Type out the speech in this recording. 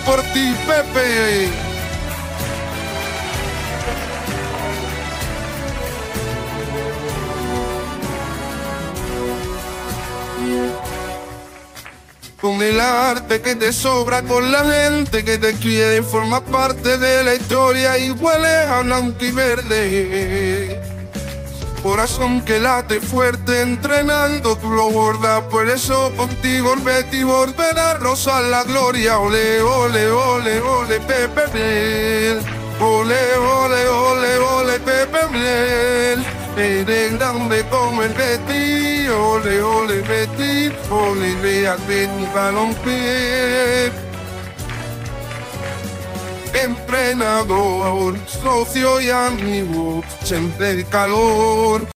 por ti, Pepe. Con el arte que te sobra, con la gente que te quiere, forma parte de la historia y huele a blanco y verde. Corazón que late fuerte, entrenando tu lo borda, por eso contigo Betty volverá a rozar la gloria. Ole, ole, ole, ole, Pepe Miel. Ole, ole, ole, ole, Pepe Miel. Eres grande como el Betty, ole, ole, Betty, ole, vea Betty balompié. Entrenador, socio y amigo, siempre el calor.